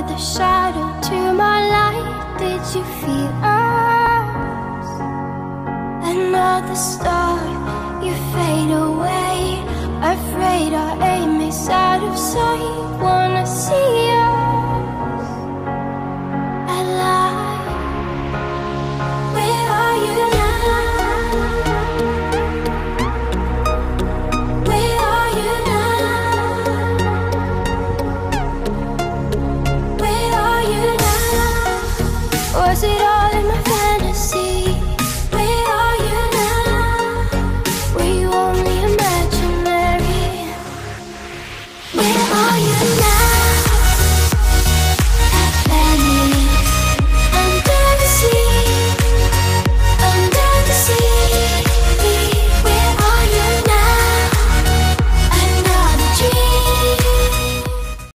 the shadow to my light. Did you feel us? Another star, you was it all in my fantasy? Where are you now? Were you only imaginary? Where are you?